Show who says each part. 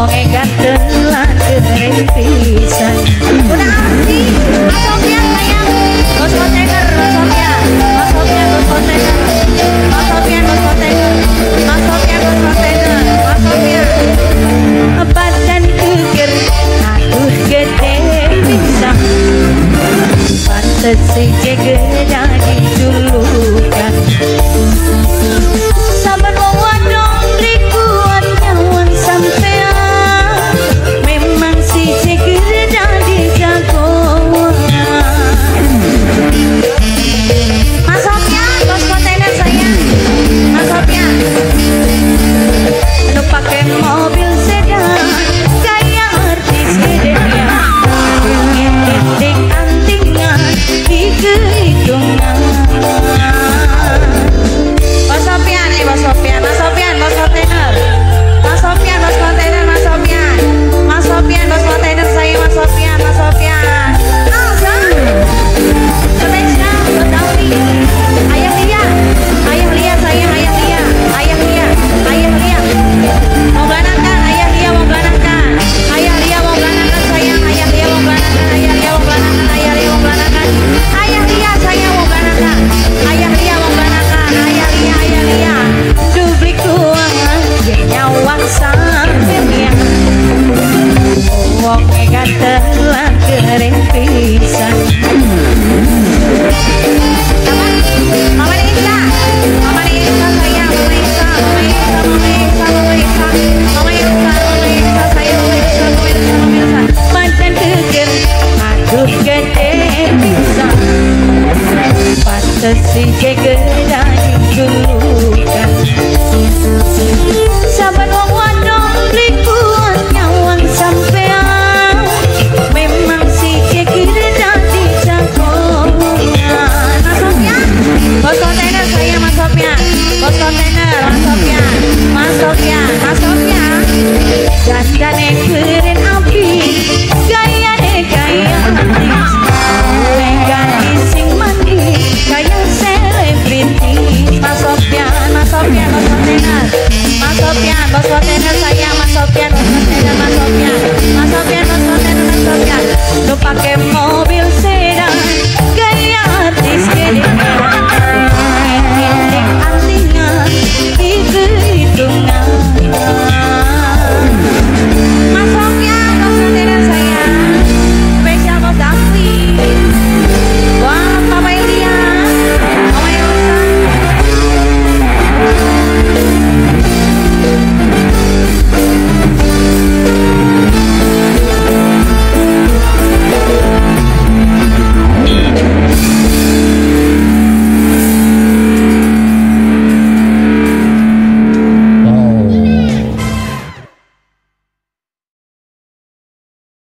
Speaker 1: poe ganteng sesike gerani gelukan saban wong wadon mriku nyawang sampean. Memang sike gerani cangkongan Mas Sofian bos kontainer saya Mas Sofian. Bos kontainer Mas Sofian Mas Sofian Mas Sofian. Jangan